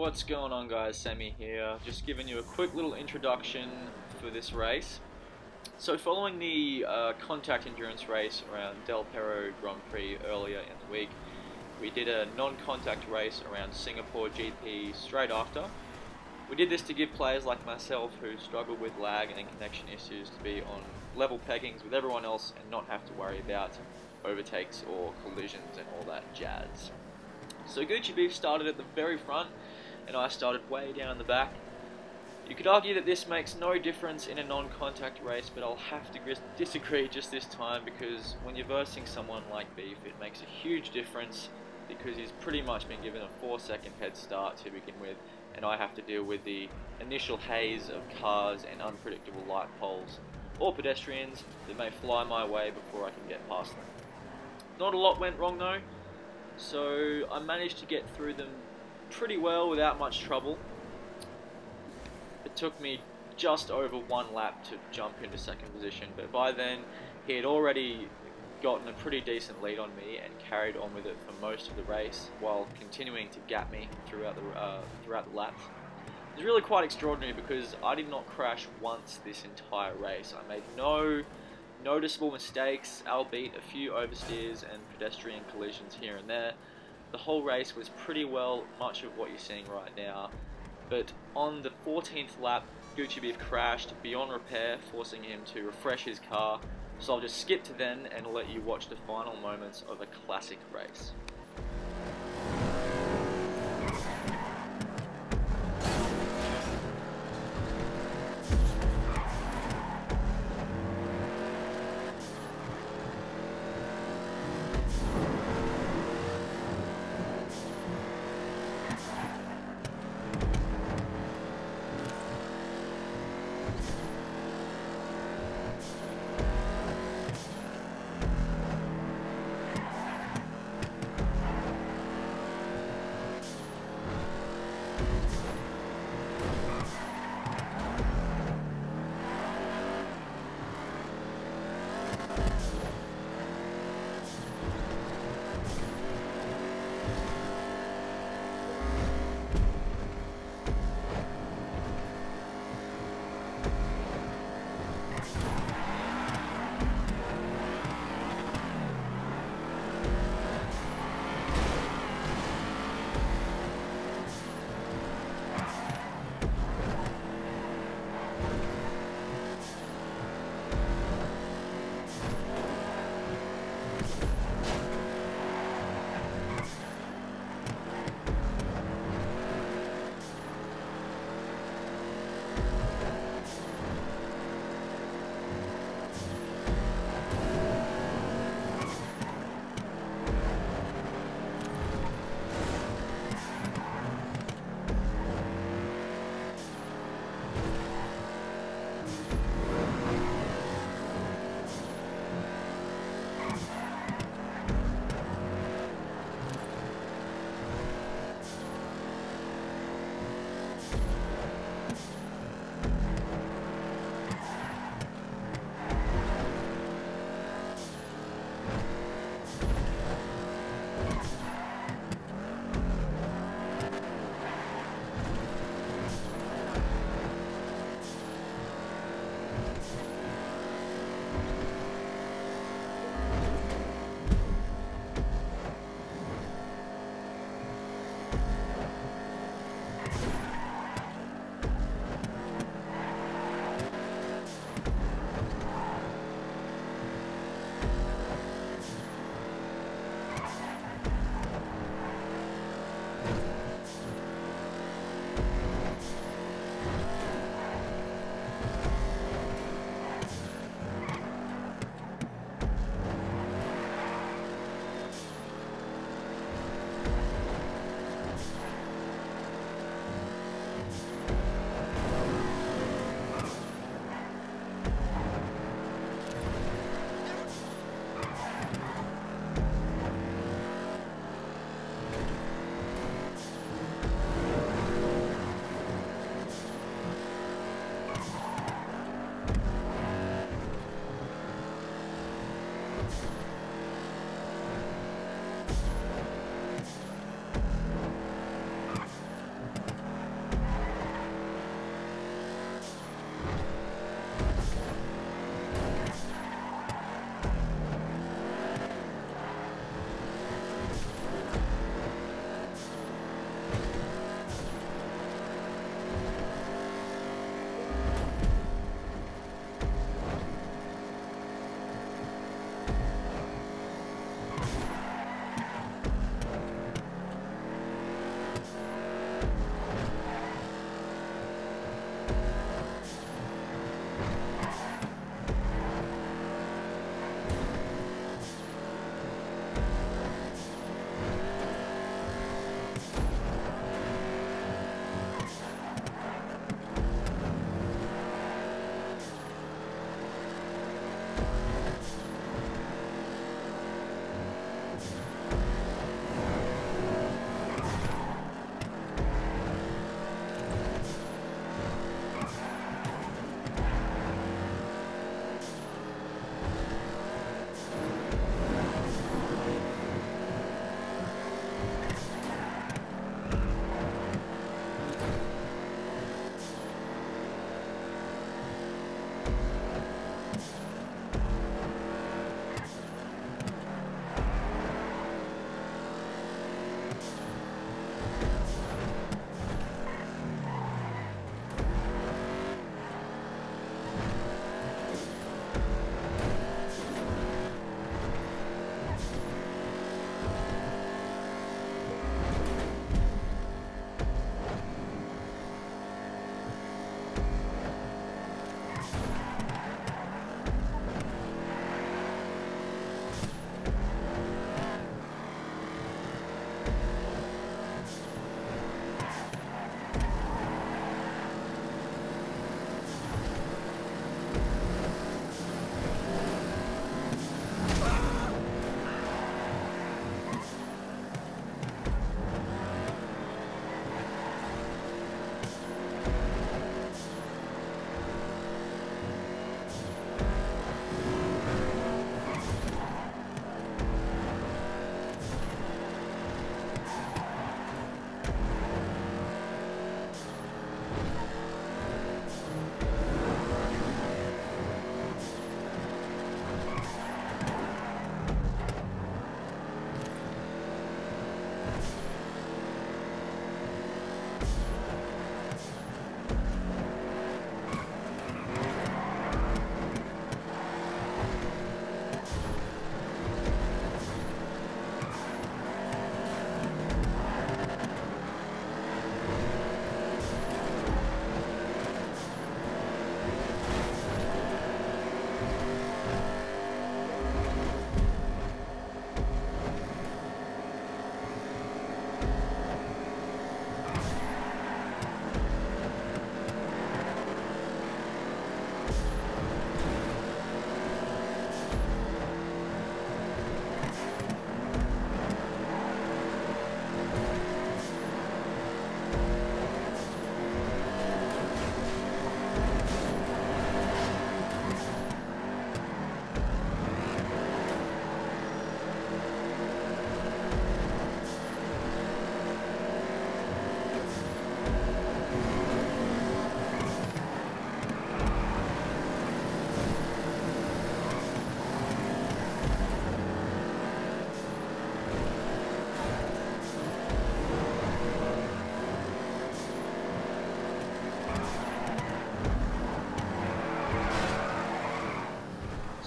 What's going on guys, Sammy here, just giving you a quick little introduction for this race. So following the uh, contact endurance race around Del Perro Grand Prix earlier in the week, we did a non-contact race around Singapore GP straight after. We did this to give players like myself who struggle with lag and connection issues to be on level peggings with everyone else and not have to worry about overtakes or collisions and all that jazz. So Gucci Beef started at the very front and I started way down the back. You could argue that this makes no difference in a non-contact race, but I'll have to disagree just this time because when you're versing someone like Beef, it makes a huge difference because he's pretty much been given a 4 second head start to begin with, and I have to deal with the initial haze of cars and unpredictable light poles, or pedestrians that may fly my way before I can get past them. Not a lot went wrong though, so I managed to get through them pretty well without much trouble. It took me just over one lap to jump into second position, but by then he had already gotten a pretty decent lead on me and carried on with it for most of the race while continuing to gap me throughout the uh, throughout the laps. It was really quite extraordinary because I did not crash once this entire race. I made no noticeable mistakes, albeit a few oversteers and pedestrian collisions here and there, the whole race was pretty well much of what you're seeing right now. But on the 14th lap, Gucci Beef crashed beyond repair, forcing him to refresh his car. So I'll just skip to then and let you watch the final moments of a classic race.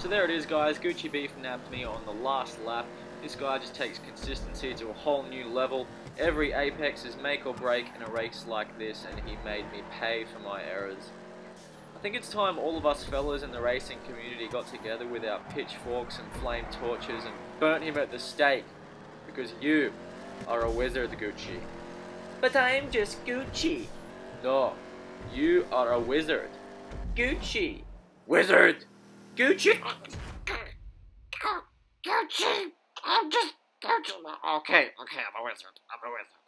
So there it is guys, Gucci Beef nabbed me on the last lap. This guy just takes consistency to a whole new level. Every apex is make or break in a race like this and he made me pay for my errors. I think it's time all of us fellas in the racing community got together with our pitchforks and flame torches and burnt him at the stake. Because you are a wizard, Gucci. But I'm just Gucci. No, you are a wizard. Gucci. Wizard! Gucci. Gucci, I'm just Gucci. Okay, okay, I'm a wizard. I'm a wizard.